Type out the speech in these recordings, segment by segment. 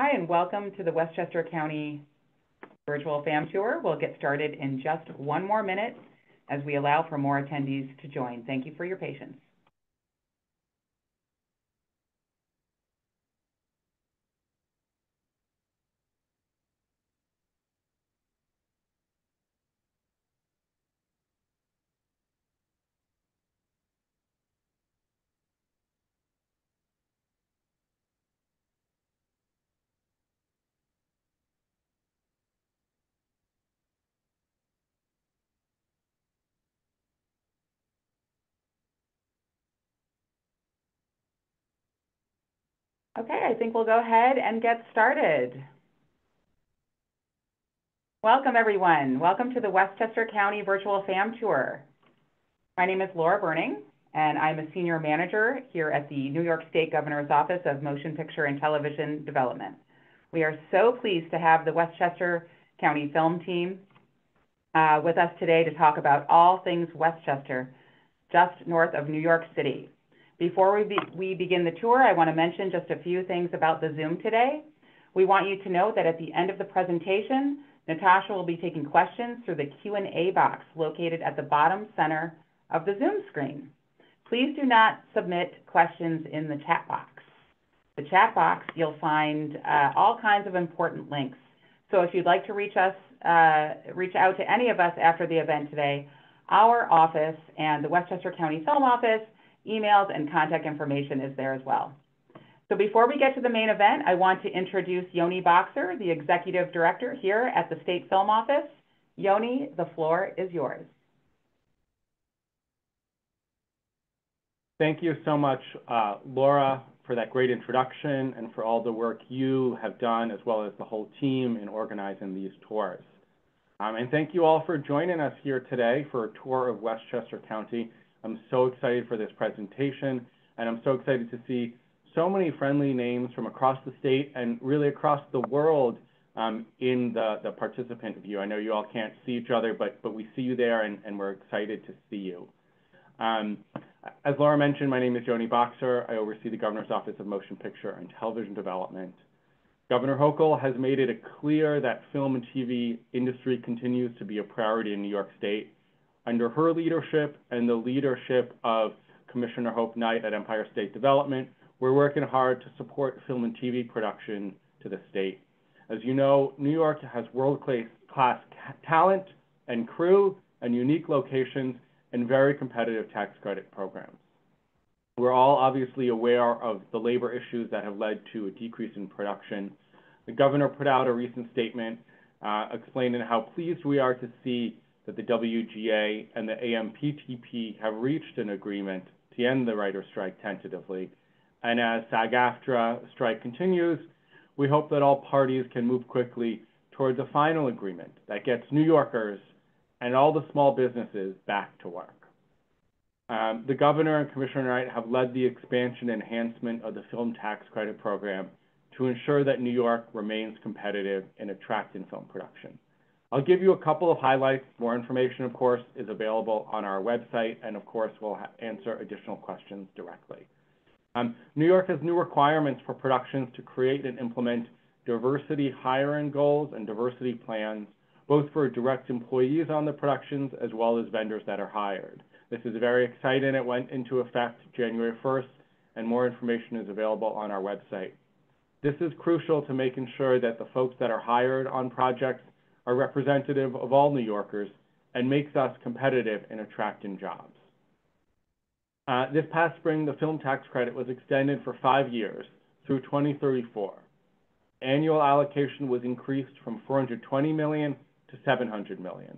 Hi, and welcome to the Westchester County Virtual FAM Tour. We'll get started in just one more minute as we allow for more attendees to join. Thank you for your patience. Okay, I think we'll go ahead and get started. Welcome, everyone. Welcome to the Westchester County Virtual FAM Tour. My name is Laura Burning, and I'm a Senior Manager here at the New York State Governor's Office of Motion Picture and Television Development. We are so pleased to have the Westchester County Film team uh, with us today to talk about all things Westchester, just north of New York City. Before we, be, we begin the tour, I want to mention just a few things about the Zoom today. We want you to know that at the end of the presentation, Natasha will be taking questions through the Q&A box located at the bottom center of the Zoom screen. Please do not submit questions in the chat box. The chat box, you'll find uh, all kinds of important links. So if you'd like to reach us, uh, reach out to any of us after the event today, our office and the Westchester County Film Office emails, and contact information is there as well. So before we get to the main event, I want to introduce Yoni Boxer, the Executive Director here at the State Film Office. Yoni, the floor is yours. Thank you so much, uh, Laura, for that great introduction and for all the work you have done, as well as the whole team in organizing these tours. Um, and thank you all for joining us here today for a tour of Westchester County I'm so excited for this presentation, and I'm so excited to see so many friendly names from across the state and really across the world um, in the, the participant view. I know you all can't see each other, but, but we see you there, and, and we're excited to see you. Um, as Laura mentioned, my name is Yoni Boxer. I oversee the Governor's Office of Motion Picture and Television Development. Governor Hochul has made it clear that film and TV industry continues to be a priority in New York State, under her leadership and the leadership of Commissioner Hope Knight at Empire State Development, we're working hard to support film and TV production to the state. As you know, New York has world-class talent and crew and unique locations and very competitive tax credit programs. We're all obviously aware of the labor issues that have led to a decrease in production. The governor put out a recent statement uh, explaining how pleased we are to see that the WGA and the AMPTP have reached an agreement to end the writer strike tentatively. And as SAG-AFTRA strike continues, we hope that all parties can move quickly towards a final agreement that gets New Yorkers and all the small businesses back to work. Um, the governor and Commissioner Knight have led the expansion and enhancement of the film tax credit program to ensure that New York remains competitive in attracting film production. I'll give you a couple of highlights. More information, of course, is available on our website, and of course, we'll answer additional questions directly. Um, New York has new requirements for productions to create and implement diversity hiring goals and diversity plans, both for direct employees on the productions as well as vendors that are hired. This is very exciting. It went into effect January 1st, and more information is available on our website. This is crucial to making sure that the folks that are hired on projects are representative of all New Yorkers and makes us competitive in attracting jobs. Uh, this past spring, the film tax credit was extended for five years through 2034. Annual allocation was increased from 420 million to 700 million.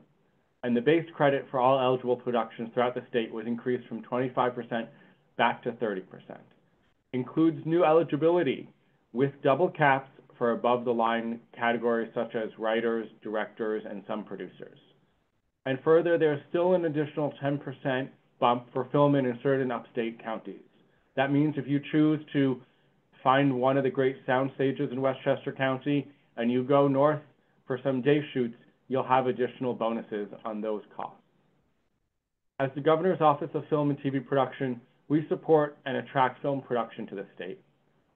And the base credit for all eligible productions throughout the state was increased from 25% back to 30%. Includes new eligibility with double caps for above-the-line categories such as writers, directors, and some producers. And further, there's still an additional 10% bump for filming in certain upstate counties. That means if you choose to find one of the great sound stages in Westchester County and you go north for some day shoots, you'll have additional bonuses on those costs. As the Governor's Office of Film and TV Production, we support and attract film production to the state.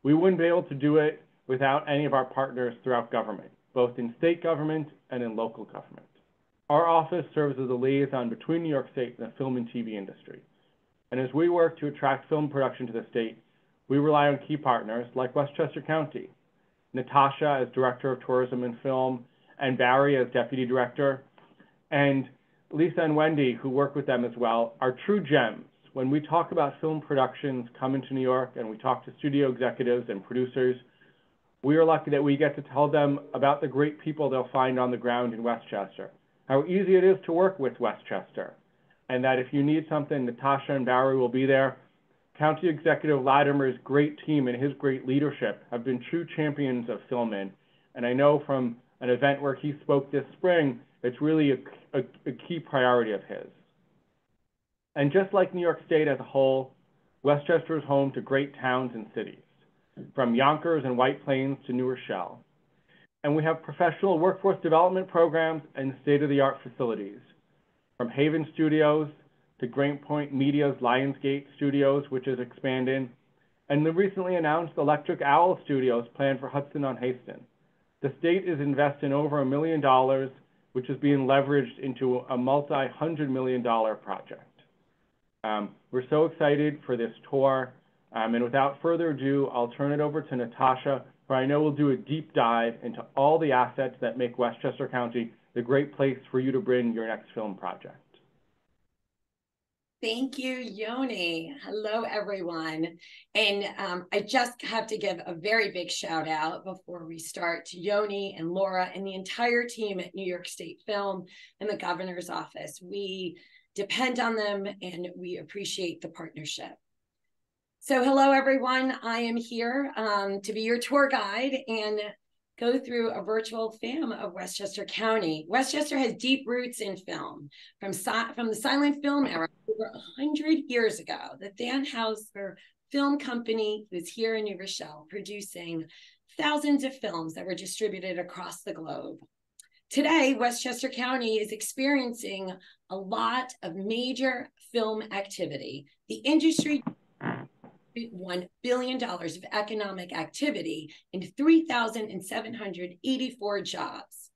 We wouldn't be able to do it without any of our partners throughout government, both in state government and in local government. Our office serves as a liaison between New York State and the film and TV industry. And as we work to attract film production to the state, we rely on key partners like Westchester County, Natasha as Director of Tourism and Film, and Barry as Deputy Director, and Lisa and Wendy, who work with them as well, are true gems. When we talk about film productions coming to New York and we talk to studio executives and producers, we are lucky that we get to tell them about the great people they'll find on the ground in Westchester, how easy it is to work with Westchester, and that if you need something, Natasha and Barry will be there. County Executive Latimer's great team and his great leadership have been true champions of filming. And I know from an event where he spoke this spring, it's really a, a, a key priority of his. And just like New York State as a whole, Westchester is home to great towns and cities, from Yonkers and White Plains to New Rochelle. And we have professional workforce development programs and state-of-the-art facilities, from Haven Studios to Great Point Media's Lionsgate Studios, which is expanding, and the recently announced Electric Owl Studios planned for Hudson on Hastings. The state is investing over a million dollars, which is being leveraged into a multi-hundred million dollar project. Um, we're so excited for this tour. Um, and without further ado, I'll turn it over to Natasha, where I know we'll do a deep dive into all the assets that make Westchester County the great place for you to bring your next film project. Thank you, Yoni. Hello, everyone. And um, I just have to give a very big shout out before we start to Yoni and Laura and the entire team at New York State Film and the governor's office. We depend on them and we appreciate the partnership. So, hello, everyone. I am here um, to be your tour guide and go through a virtual fam of Westchester County. Westchester has deep roots in film. From, from the silent film era, over 100 years ago, the Thanhouser Film Company was here in New Rochelle producing thousands of films that were distributed across the globe. Today, Westchester County is experiencing a lot of major film activity. The industry $1 billion of economic activity and 3,784 jobs.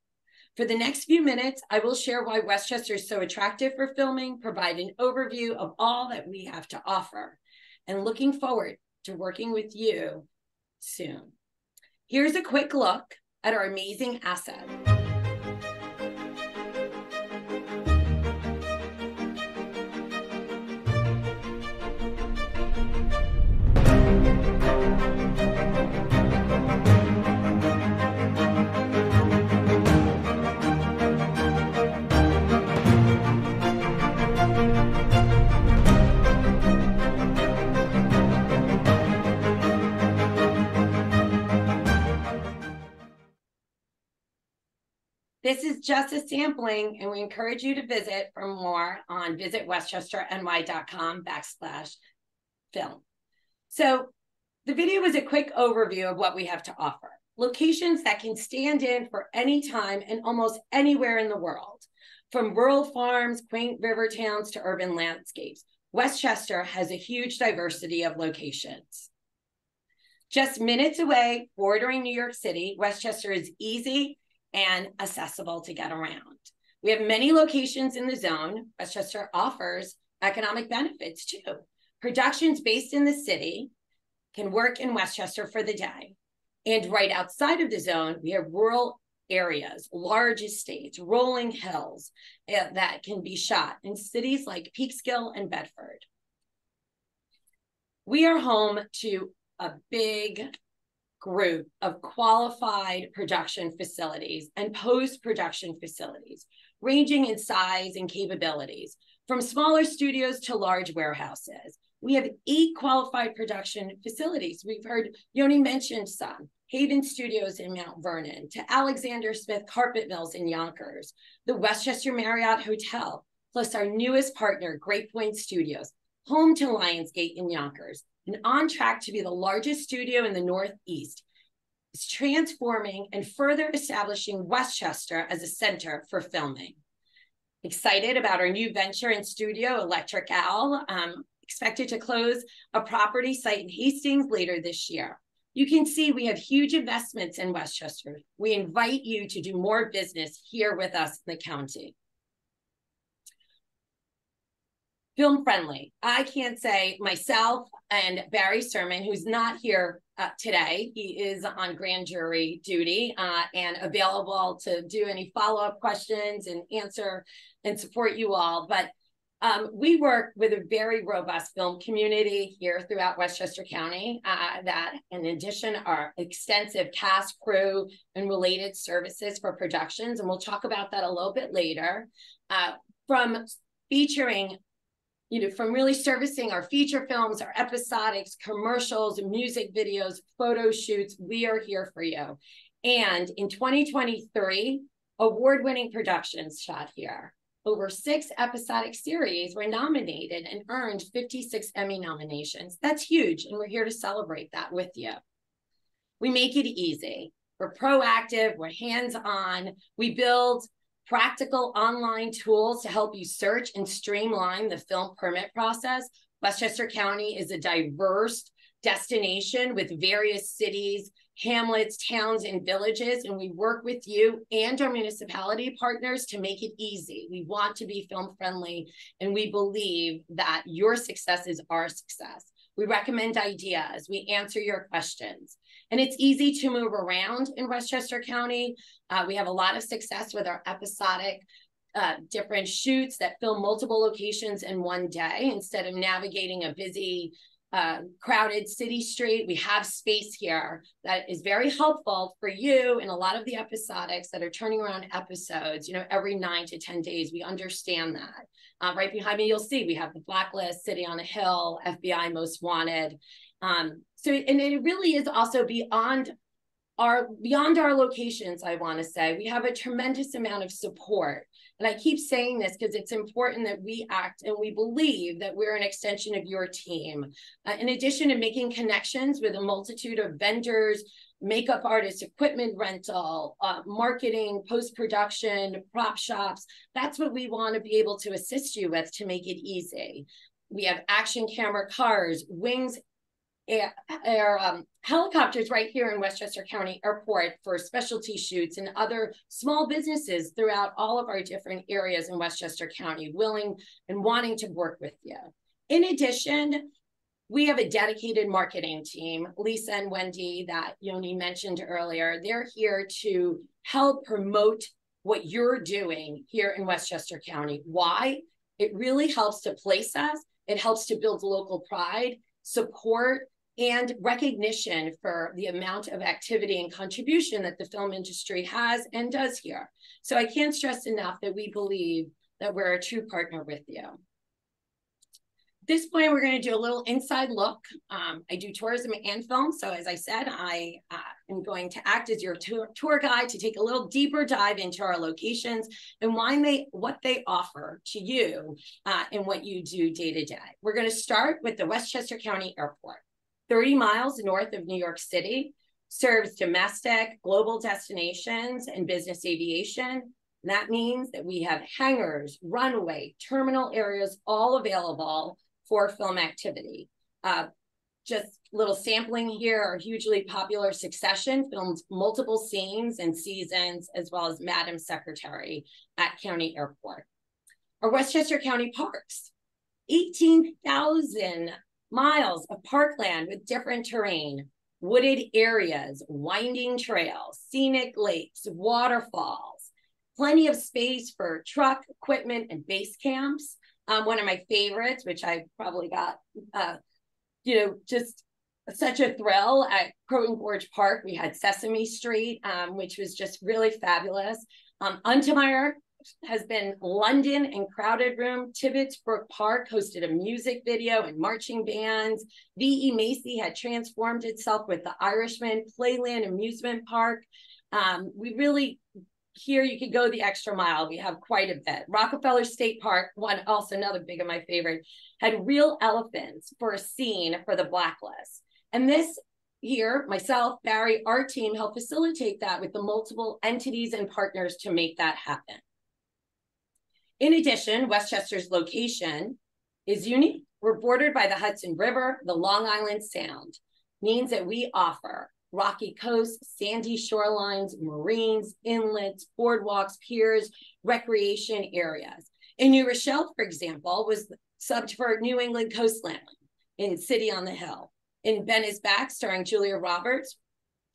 For the next few minutes, I will share why Westchester is so attractive for filming, provide an overview of all that we have to offer, and looking forward to working with you soon. Here's a quick look at our amazing asset. Just a sampling, and we encourage you to visit for more on visitwestchesterny.com backslash film. So the video was a quick overview of what we have to offer. Locations that can stand in for any time and almost anywhere in the world. From rural farms, quaint river towns to urban landscapes, Westchester has a huge diversity of locations. Just minutes away, bordering New York City, Westchester is easy and accessible to get around. We have many locations in the zone. Westchester offers economic benefits too. Productions based in the city can work in Westchester for the day. And right outside of the zone, we have rural areas, large estates, rolling hills uh, that can be shot in cities like Peekskill and Bedford. We are home to a big group of qualified production facilities and post production facilities, ranging in size and capabilities, from smaller studios to large warehouses. We have eight qualified production facilities. We've heard Yoni mentioned some. Haven Studios in Mount Vernon, to Alexander Smith Carpet Mills in Yonkers, the Westchester Marriott Hotel, plus our newest partner, Great Point Studios, home to Lionsgate in Yonkers, and on track to be the largest studio in the Northeast, is transforming and further establishing Westchester as a center for filming. Excited about our new venture in studio, Electric Owl, um, expected to close a property site in Hastings later this year. You can see we have huge investments in Westchester. We invite you to do more business here with us in the county. Film friendly. I can't say myself and Barry Sermon, who's not here uh, today. He is on grand jury duty uh, and available to do any follow up questions and answer and support you all. But um, we work with a very robust film community here throughout Westchester County uh, that, in addition, are extensive cast, crew, and related services for productions. And we'll talk about that a little bit later. Uh, from featuring, you know, from really servicing our feature films, our episodics, commercials, music videos, photo shoots, we are here for you. And in 2023, award winning productions shot here over six episodic series were nominated and earned 56 Emmy nominations. That's huge, and we're here to celebrate that with you. We make it easy. We're proactive, we're hands on. We build practical online tools to help you search and streamline the film permit process. Westchester County is a diverse destination with various cities hamlets, towns, and villages. And we work with you and our municipality partners to make it easy. We want to be film friendly, and we believe that your success is our success. We recommend ideas, we answer your questions. And it's easy to move around in Westchester County. Uh, we have a lot of success with our episodic uh, different shoots that film multiple locations in one day instead of navigating a busy uh, crowded city street. We have space here that is very helpful for you in a lot of the episodics that are turning around episodes, you know, every nine to 10 days. We understand that. Uh, right behind me, you'll see we have the Blacklist, City on a Hill, FBI Most Wanted. Um, so, and it really is also beyond our beyond our locations i want to say we have a tremendous amount of support and i keep saying this because it's important that we act and we believe that we're an extension of your team. Uh, in addition to making connections with a multitude of vendors makeup artists equipment rental uh, marketing post-production prop shops that's what we want to be able to assist you with to make it easy. We have action camera cars wings air, air um, helicopters right here in Westchester County Airport for specialty shoots and other small businesses throughout all of our different areas in Westchester County willing and wanting to work with you. In addition, we have a dedicated marketing team, Lisa and Wendy, that Yoni mentioned earlier. They're here to help promote what you're doing here in Westchester County. Why? It really helps to place us, it helps to build local pride, support, and recognition for the amount of activity and contribution that the film industry has and does here. So I can't stress enough that we believe that we're a true partner with you. At this point, we're going to do a little inside look. Um, I do tourism and film. So as I said, I uh, am going to act as your tour, tour guide to take a little deeper dive into our locations and why they, what they offer to you uh, and what you do day to day. We're going to start with the Westchester County Airport. 30 miles north of New York City, serves domestic, global destinations, and business aviation. And that means that we have hangars, runway, terminal areas all available for film activity. Uh, just little sampling here, are hugely popular Succession filmed multiple scenes and seasons, as well as Madam Secretary at County Airport. Our Westchester County parks, 18,000 miles of parkland with different terrain, wooded areas, winding trails, scenic lakes, waterfalls, plenty of space for truck equipment and base camps. Um, one of my favorites, which I probably got, uh, you know, just such a thrill at Croton Gorge Park. We had Sesame Street, um, which was just really fabulous. Um, Untermyer has been London and Crowded Room. Tibbetts Brook Park hosted a music video and marching bands. V.E. Macy had transformed itself with the Irishman Playland Amusement Park. Um, we really here you could go the extra mile. We have quite a bit. Rockefeller State Park, one also another big of my favorite, had real elephants for a scene for the blacklist. And this here, myself, Barry, our team helped facilitate that with the multiple entities and partners to make that happen. In addition, Westchester's location is unique. We're bordered by the Hudson River, the Long Island Sound. means that we offer rocky coasts, sandy shorelines, marines, inlets, boardwalks, piers, recreation areas. In New Rochelle, for example, was subbed for New England Coastline in City on the Hill. In Ben is Back, starring Julia Roberts,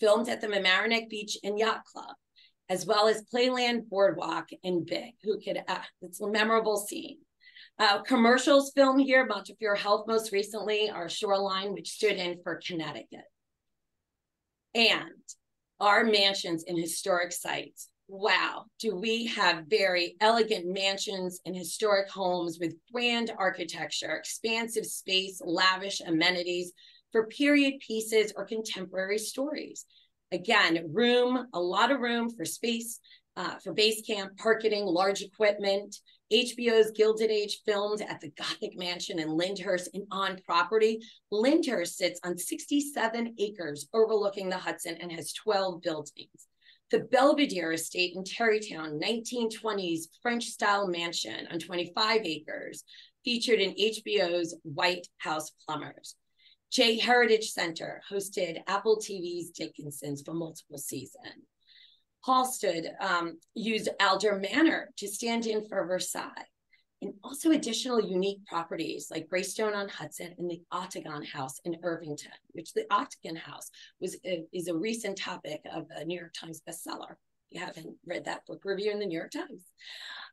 filmed at the Mamaroneck Beach and Yacht Club, as well as Playland Boardwalk in Big, who could, uh, it's a memorable scene. Uh, commercials film here, Montefiore Health most recently, our shoreline, which stood in for Connecticut. And our mansions and historic sites. Wow, do we have very elegant mansions and historic homes with grand architecture, expansive space, lavish amenities for period pieces or contemporary stories. Again, room, a lot of room for space, uh, for base camp, parking, large equipment, HBO's Gilded Age filmed at the Gothic Mansion in Lyndhurst and on property. Lyndhurst sits on 67 acres overlooking the Hudson and has 12 buildings. The Belvedere Estate in Tarrytown, 1920s French style mansion on 25 acres, featured in HBO's White House Plumbers. Jay Heritage Center hosted Apple TV's Dickinson's for multiple seasons. Halston um, used Alder Manor to stand in for Versailles. And also additional unique properties like Greystone on Hudson and the Octagon House in Irvington, which the Octagon House was is a recent topic of a New York Times bestseller. You haven't read that book review in the New York Times.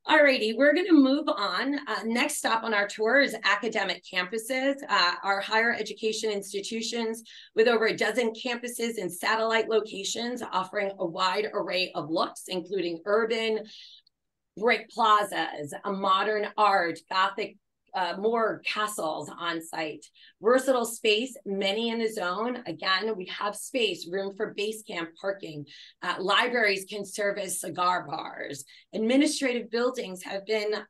All righty, we're going to move on. Uh, next stop on our tour is academic campuses, uh, our higher education institutions with over a dozen campuses and satellite locations offering a wide array of looks, including urban, brick plazas, a modern art, Gothic uh, more castles on site. Versatile space, many in the zone. Again, we have space, room for base camp parking. Uh, libraries can serve as cigar bars. Administrative buildings have been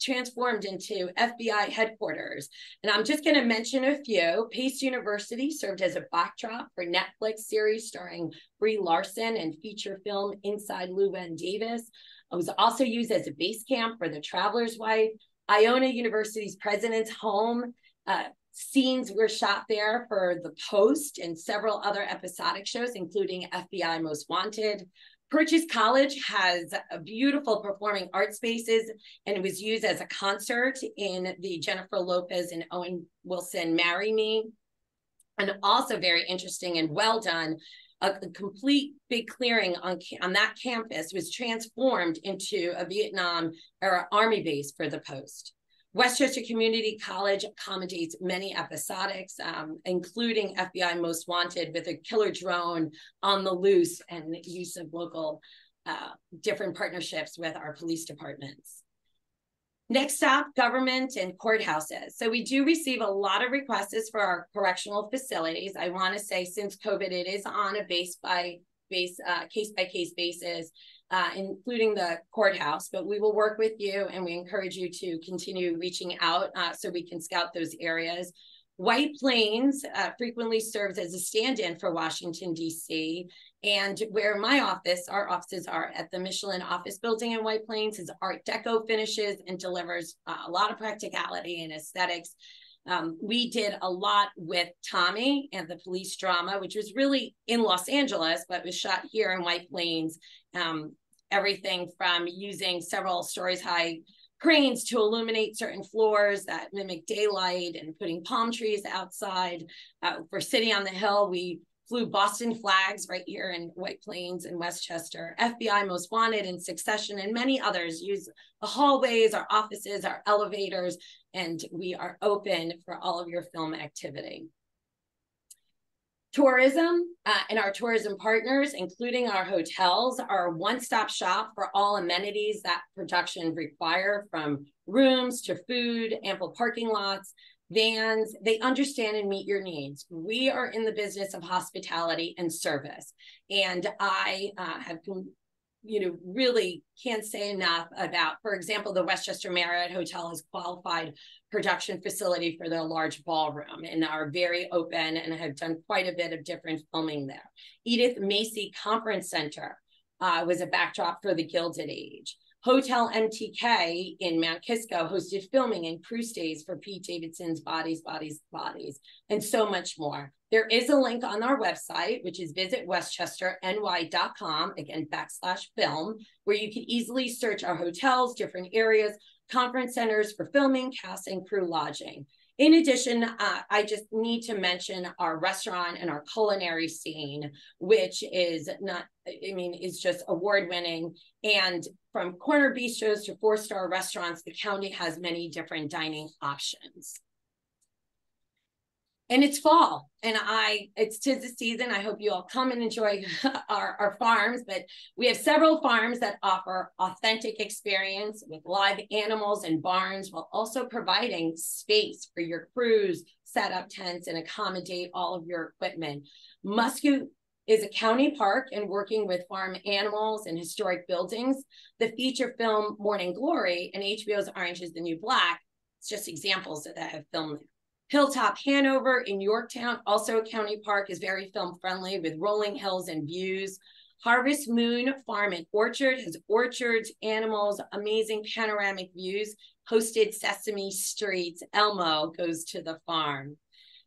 transformed into FBI headquarters. And I'm just going to mention a few. Pace University served as a backdrop for Netflix series starring Brie Larson and feature film Inside Llewyn Davis. It was also used as a base camp for the Traveler's Wife. Iona University's president's home. Uh, scenes were shot there for The Post and several other episodic shows, including FBI Most Wanted. Purchase College has beautiful performing art spaces, and it was used as a concert in the Jennifer Lopez and Owen Wilson Marry Me. And also very interesting and well done a, a complete big clearing on, on that campus was transformed into a Vietnam era army base for the post. Westchester Community College accommodates many episodics, um, including FBI Most Wanted with a killer drone on the loose and use of local uh, different partnerships with our police departments. Next up, government and courthouses. So we do receive a lot of requests for our correctional facilities. I want to say since COVID, it is on a base by base, uh, case by case basis, uh, including the courthouse. But we will work with you, and we encourage you to continue reaching out uh, so we can scout those areas. White Plains uh, frequently serves as a stand-in for Washington, D.C. And where my office, our offices are at the Michaelian office building in White Plains, is Art Deco finishes and delivers uh, a lot of practicality and aesthetics. Um, we did a lot with Tommy and the police drama, which was really in Los Angeles, but was shot here in White Plains. Um, everything from using several stories high cranes to illuminate certain floors that mimic daylight and putting palm trees outside. Uh, for City on the Hill, we flew Boston flags right here in White Plains and Westchester. FBI Most Wanted and Succession and many others use the hallways, our offices, our elevators, and we are open for all of your film activity. Tourism uh, and our tourism partners, including our hotels, are a one-stop shop for all amenities that production require from rooms to food, ample parking lots, vans, they understand and meet your needs. We are in the business of hospitality and service. And I uh, have, you know, really can't say enough about, for example, the Westchester Marriott Hotel has qualified production facility for their large ballroom and are very open and have done quite a bit of different filming there. Edith Macy Conference Center uh, was a backdrop for the Gilded Age. Hotel MTK in Mount Kisco hosted filming and crew stays for Pete Davidson's Bodies, Bodies, Bodies, and so much more. There is a link on our website, which is visitwestchesterny.com, again, backslash film, where you can easily search our hotels, different areas, conference centers for filming, cast, and crew lodging. In addition, uh, I just need to mention our restaurant and our culinary scene, which is not, I mean, is just award winning. And from corner bistros to four star restaurants, the county has many different dining options and it's fall. And i it's tis the season. I hope you all come and enjoy our, our farms. But we have several farms that offer authentic experience with live animals and barns while also providing space for your crews set up tents and accommodate all of your equipment. Muscoot is a county park and working with farm animals and historic buildings. The feature film morning glory and hbo's orange is the new black it's just examples that have filmed there Hilltop Hanover in Yorktown, also a county park, is very film friendly with rolling hills and views. Harvest Moon Farm and Orchard has orchards, animals, amazing panoramic views. Hosted Sesame Street's Elmo goes to the farm.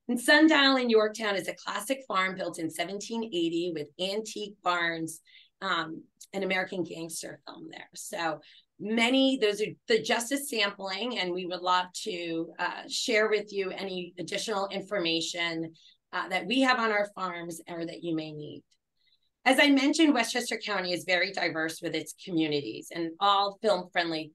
And Sundial in Yorktown is a classic farm built in 1780 with antique barns, um, an American gangster film there. So many those are the justice sampling and we would love to uh, share with you any additional information uh, that we have on our farms or that you may need. As i mentioned westchester county is very diverse with its communities and all film friendly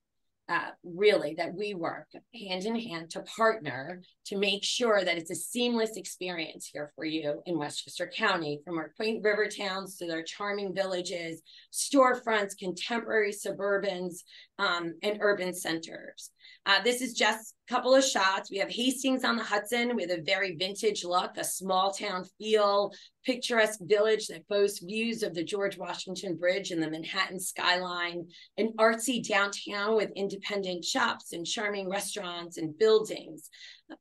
uh, really that we work hand in hand to partner to make sure that it's a seamless experience here for you in Westchester County, from our quaint river towns to their charming villages, storefronts, contemporary suburbans, um, and urban centers. Uh, this is just a couple of shots. We have Hastings on the Hudson with a very vintage look, a small town feel, picturesque village that boasts views of the George Washington Bridge and the Manhattan skyline, an artsy downtown with independent shops and charming restaurants and buildings.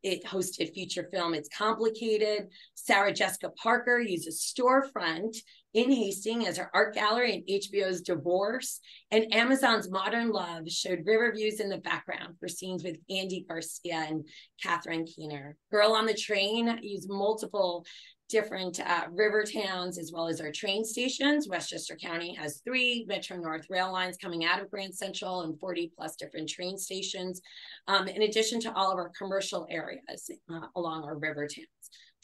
It hosted feature film It's Complicated. Sarah Jessica Parker uses storefront in Hastings as her art gallery and HBO's Divorce. And Amazon's Modern Love showed river views in the background for scenes with Andy Garcia and Catherine Keener. Girl on the Train used multiple different uh, river towns as well as our train stations. Westchester County has three Metro North rail lines coming out of Grand Central and 40 plus different train stations, um, in addition to all of our commercial areas uh, along our river towns.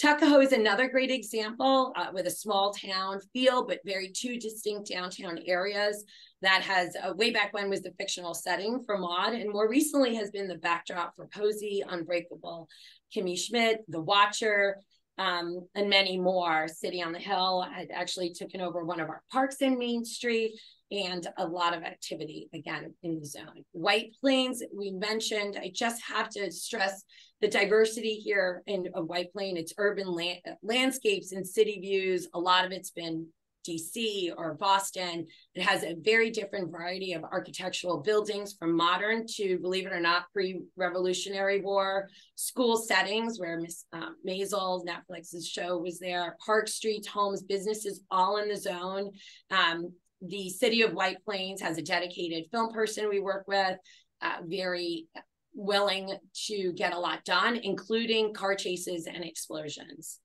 Tuckahoe is another great example uh, with a small town feel, but very two distinct downtown areas that has uh, way back when was the fictional setting for Maude and more recently has been the backdrop for Posey, Unbreakable, Kimmy Schmidt, The Watcher, um, and many more. City on the Hill had actually taken over one of our parks in Main Street and a lot of activity again in the zone. White Plains, we mentioned, I just have to stress the diversity here in White Plain. It's urban land, landscapes and city views. A lot of it's been DC or Boston. It has a very different variety of architectural buildings from modern to, believe it or not, pre-Revolutionary War, school settings where Miss uh, Maisel, Netflix's show was there, park streets, homes, businesses, all in the zone. Um, the city of White Plains has a dedicated film person we work with, uh, very willing to get a lot done, including car chases and explosions.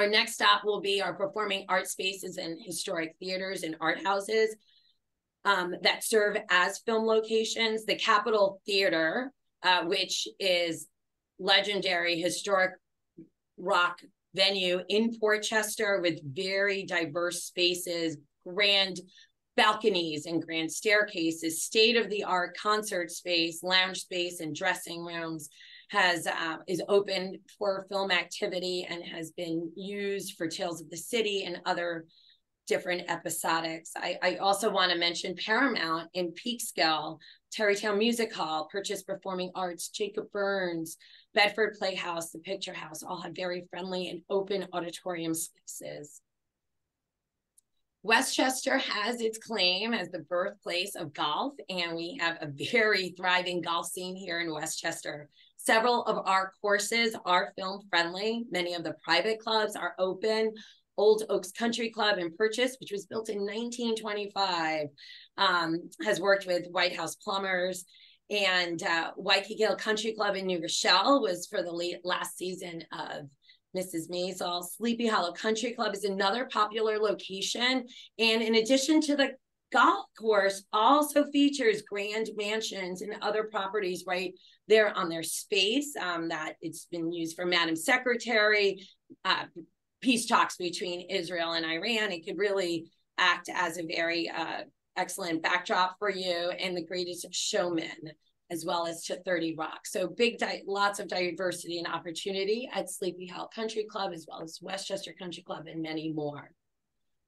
Our next stop will be our performing art spaces and historic theaters and art houses um, that serve as film locations. The Capitol Theater, uh, which is legendary historic rock venue in Port Chester with very diverse spaces, grand balconies and grand staircases, state of the art concert space, lounge space, and dressing rooms has uh, is open for film activity and has been used for Tales of the City and other different episodics. I, I also want to mention Paramount in Peekskill, Tarrytown Music Hall, Purchase Performing Arts, Jacob Burns, Bedford Playhouse, the Picture House, all have very friendly and open auditorium spaces. Westchester has its claim as the birthplace of golf, and we have a very thriving golf scene here in Westchester. Several of our courses are film friendly. Many of the private clubs are open. Old Oaks Country Club in Purchase, which was built in 1925, um, has worked with White House plumbers. And uh, Wykagyl Country Club in New Rochelle was for the late, last season of Mrs. Maisel. Sleepy Hollow Country Club is another popular location. And in addition to the golf course, also features grand mansions and other properties right there on their space um, that it's been used for Madam Secretary, uh, peace talks between Israel and Iran. It could really act as a very uh, excellent backdrop for you and the greatest showman as well as to 30 Rock. So big, di- lots of diversity and opportunity at Sleepy Hollow Country Club, as well as Westchester Country Club and many more.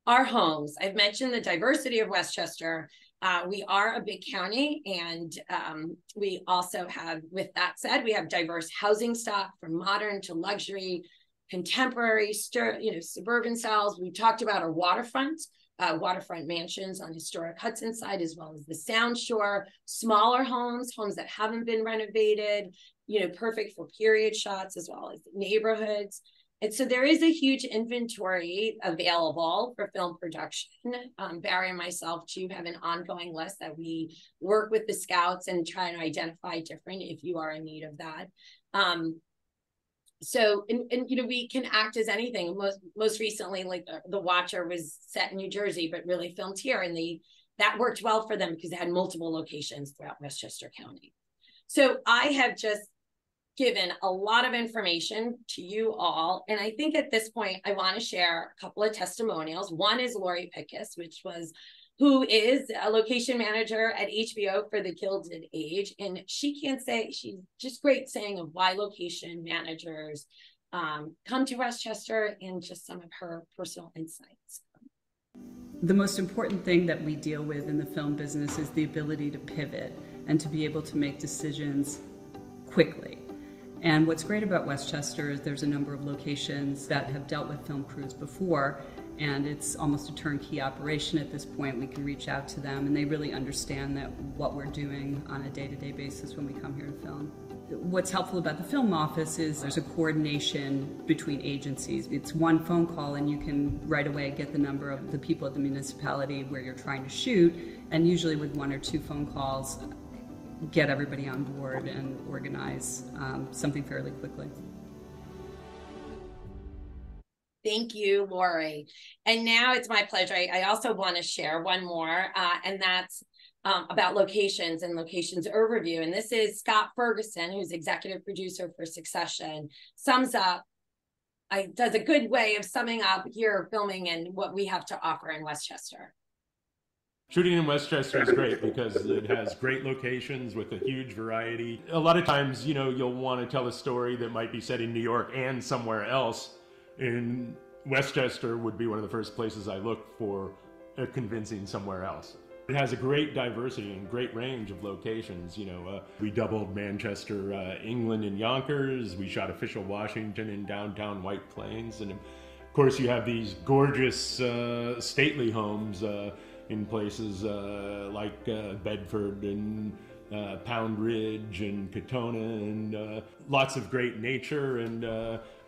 Our homes, I've mentioned the diversity of Westchester. Uh, we are a big county and um, we also have, with that said, we have diverse housing stock from modern to luxury, contemporary, you know, suburban styles. We talked about our waterfront uh, waterfront mansions on historic Hudson side, as well as the Sound Shore, smaller homes, homes that haven't been renovated, you know, perfect for period shots, as well as neighborhoods. And so there is a huge inventory available for film production. Um, Barry and myself too have an ongoing list that we work with the scouts and try to identify different if you are in need of that. Um, so and, and you know we can act as anything. Most most recently like the, the, watcher was set in new jersey but really filmed here and the that worked well for them because they had multiple locations throughout westchester county. So i have just given a lot of information to you all and i think at this point i want to share a couple of testimonials. One is lori pickus which was who is a location manager at HBO for the Gilded Age. And she can say, she's just great saying of why location managers um, come to Westchester and just some of her personal insights. The most important thing that we deal with in the film business is the ability to pivot and to be able to make decisions quickly. And what's great about Westchester is there's a number of locations that have dealt with film crews before and it's almost a turnkey operation at this point. We can reach out to them, and they really understand that what we're doing on a day-to-day basis when we come here to film. What's helpful about the film office is there's a coordination between agencies. It's one phone call, and you can right away get the number of the people at the municipality where you're trying to shoot, and usually with one or two phone calls, get everybody on board and organize um, something fairly quickly. Thank you, Lori. And now it's my pleasure. I, I also want to share one more, uh, and that's um, about locations and locations overview. And this is Scott Ferguson, who's executive producer for Succession, sums up, I, does a good way of summing up here filming and what we have to offer in Westchester. Shooting in Westchester is great because it has great locations with a huge variety. A lot of times, you know, you'll want to tell a story that might be set in New York and somewhere else in Westchester would be one of the first places I look for a convincing somewhere else. It has a great diversity and great range of locations. You know, uh, we doubled Manchester, uh, England, and Yonkers. We shot official Washington in downtown White Plains, and of course, you have these gorgeous, uh, stately homes uh, in places uh, like Bedford and Pound Ridge and Katonah, and lots of great nature and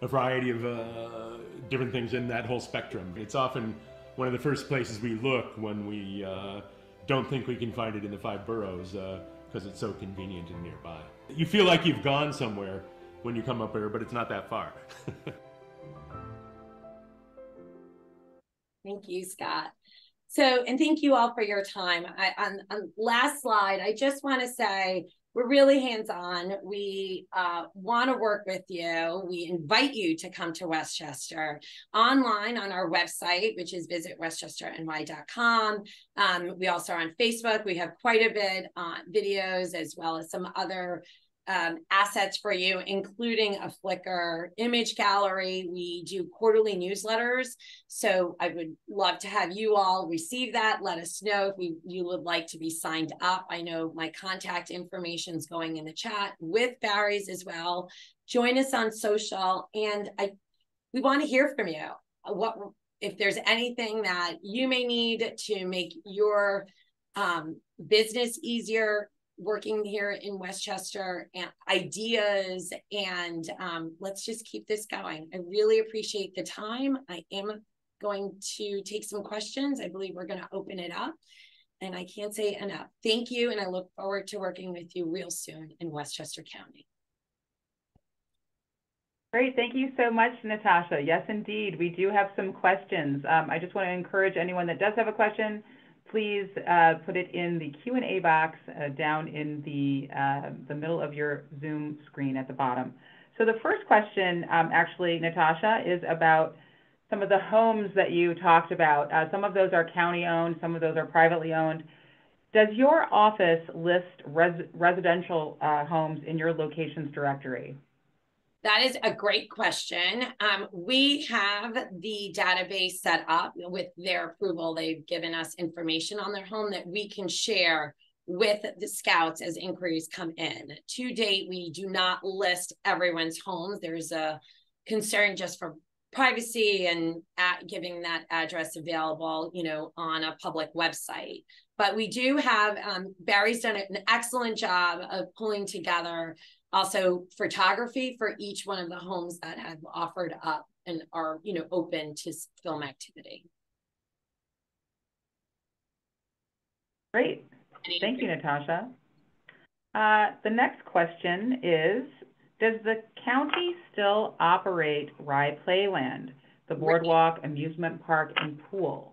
a variety of uh, different things in that whole spectrum. It's often one of the first places we look when we uh, don't think we can find it in the five boroughs because uh, it's so convenient and nearby. You feel like you've gone somewhere when you come up here, but it's not that far. Thank you, Scott. So, and thank you all for your time. I, on, on last slide, I just want to say we're really hands-on. We uh, want to work with you. We invite you to come to Westchester online on our website, which is visitwestchesterny.com. Um, we also are on Facebook. We have quite a bit on uh, videos as well as some other um, assets for you, including a Flickr image gallery. We do quarterly newsletters. So I would love to have you all receive that. Let us know if we, you would like to be signed up. I know my contact information is going in the chat with Barry's as well. Join us on social. And I, we want to hear from you. What if there's anything that you may need to make your um, business easier, working here in Westchester and ideas and um, let's just keep this going. I really appreciate the time. I am going to take some questions. I believe we're going to open it up and I can't say enough. Thank you. And I look forward to working with you real soon in Westchester County. Great. Thank you so much, Natasha. Yes, indeed. We do have some questions. Um, I just want to encourage anyone that does have a question, please uh, put it in the Q&A box uh, down in the, uh, the middle of your Zoom screen at the bottom. So the first question, um, actually, Natasha, is about some of the homes that you talked about. Uh, some of those are county-owned, some of those are privately owned. Does your office list res residential uh, homes in your locations directory? That is a great question. Um, we have the database set up with their approval. They've given us information on their home that we can share with the scouts as inquiries come in. To date, we do not list everyone's homes. There's a concern just for privacy and giving that address available, you know, on a public website. But we do have, um, Barry's done an excellent job of pulling together also photography for each one of the homes that have offered up and are you know open to film activity. Great. Thank you natasha. Uh, the next question is does the county still operate rye playland the boardwalk amusement park and pool?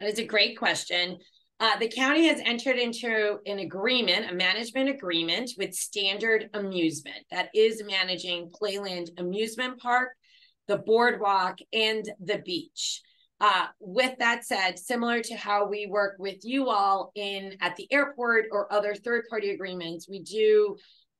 That is a great question uh, the county has entered into an agreement, a management agreement with Standard Amusement that is managing Playland Amusement Park, the boardwalk, and the beach. Uh, with that said, similar to how we work with you all in at the airport or other third party agreements, we do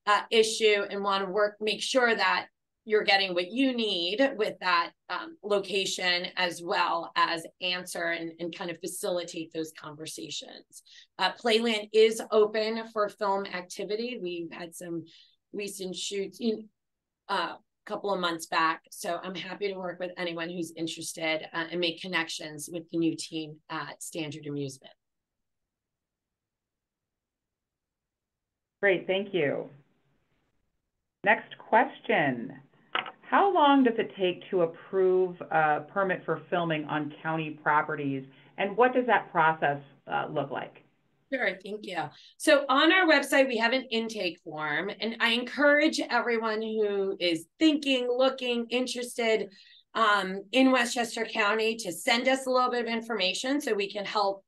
uh, issue and want to work, make sure that you're getting what you need with that um, location as well as answer and, and kind of facilitate those conversations. Uh, Playland is open for film activity. We've had some recent shoots in a uh, couple of months back. So I'm happy to work with anyone who's interested uh, and make connections with the new team at Standard Amusement. Great, thank you. Next question. How long does it take to approve a permit for filming on county properties, and what does that process uh, look like? Sure, thank you. So on our website, we have an intake form, and I encourage everyone who is thinking, looking, interested um, in Westchester County to send us a little bit of information so we can help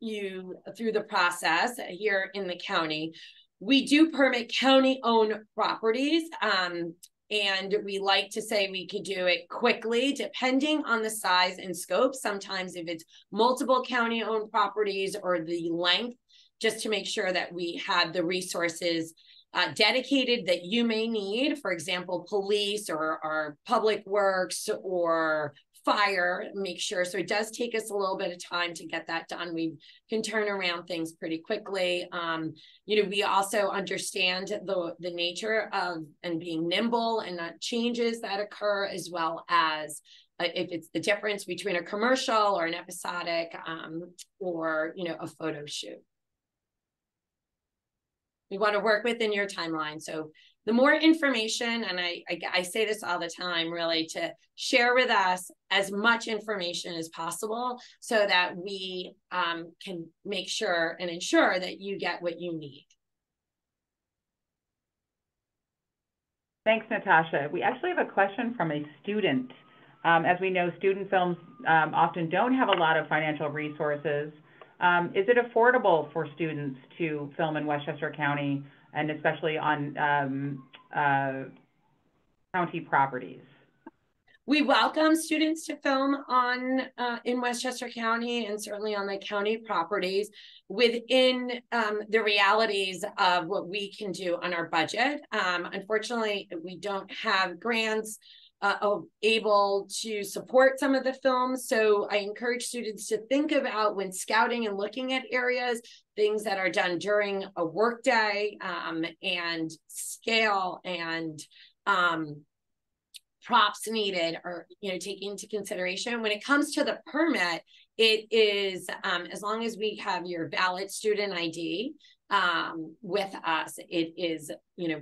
you through the process here in the county. We do permit county owned properties. Um, and we like to say we could do it quickly, depending on the size and scope. Sometimes, if it's multiple county owned properties or the length, just to make sure that we have the resources uh, dedicated that you may need. For example, police or, or public works or fire, make sure. So it does take us a little bit of time to get that done. We can turn around things pretty quickly. Um, you know, we also understand the the nature of and being nimble and not changes that occur, as well as uh, if it's the difference between a commercial or an episodic um, or you know a photo shoot. We want to work within your timeline. So the more information, and I, I, I, say this all the time, really, to share with us as much information as possible so that we um, can make sure and ensure that you get what you need. Thanks, Natasha. We actually have a question from a student. Um, as we know, student films um, often don't have a lot of financial resources. Um, is it affordable for students to film in Westchester County and especially on um, uh, county properties? We welcome students to film on uh, in Westchester County and certainly on the county properties within um, the realities of what we can do on our budget. Um, unfortunately, we don't have grants uh, able to support some of the films. So I encourage students to think about when scouting and looking at areas, things that are done during a workday um, and scale and um, props needed are you know taken into consideration when it comes to the permit it is um, as long as we have your valid student id um, with us it is you know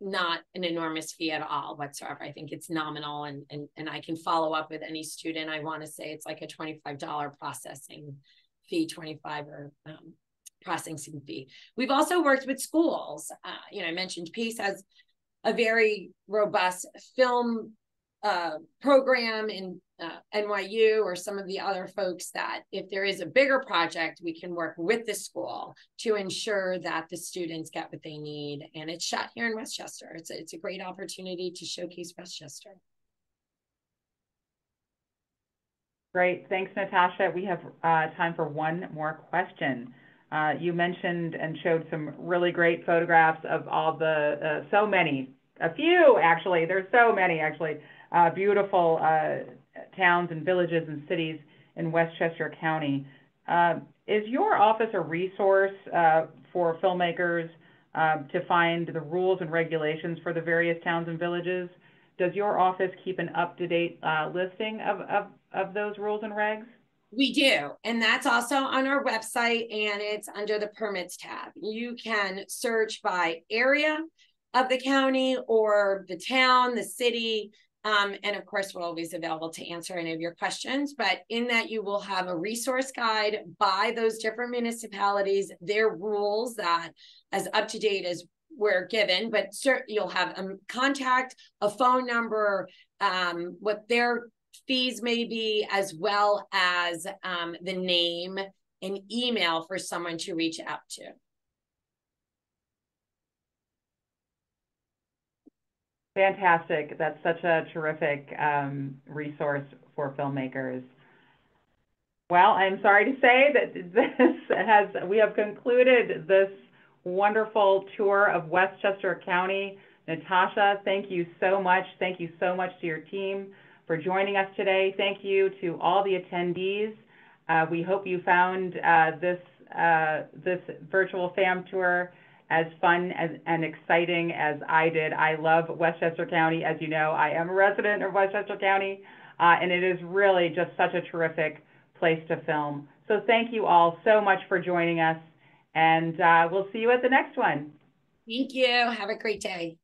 not an enormous fee at all whatsoever. I think it's nominal and and, and I can follow up with any student. I want to say it's like a $25 processing fee, 25 or um, processing fee. We've also worked with schools. Uh, you know, I mentioned Pace has a very robust film uh, program in uh, NYU or some of the other folks that if there is a bigger project, we can work with the school to ensure that the students get what they need. And it's shot here in Westchester. It's a, it's a great opportunity to showcase Westchester. Great. Thanks, Natasha. We have uh, time for one more question. Uh, you mentioned and showed some really great photographs of all the, uh, so many, a few actually, there's so many actually, uh, beautiful uh, towns and villages and cities in Westchester County. Uh, is your office a resource uh, for filmmakers uh, to find the rules and regulations for the various towns and villages? Does your office keep an up-to-date uh, listing of, of, of those rules and regs? We do. And that's also on our website and it's under the permits tab. You can search by area of the county or the town, the city, um, and of course, we're always available to answer any of your questions. But in that, you will have a resource guide by those different municipalities, their rules that as up to date as we're given. But you'll have a contact, a phone number, um, what their fees may be, as well as um, the name and email for someone to reach out to. Fantastic. That's such a terrific um, resource for filmmakers. Well, I'm sorry to say that this has, we have concluded this wonderful tour of Westchester County. Natasha, thank you so much. Thank you so much to your team for joining us today. Thank you to all the attendees. Uh, we hope you found uh, this, uh, this virtual FAM tour as fun as, and exciting as I did. I love Westchester County. As you know, I am a resident of Westchester County, uh, and it is really just such a terrific place to film. So thank you all so much for joining us, and uh, we'll see you at the next one. Thank you. Have a great day.